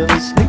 nervous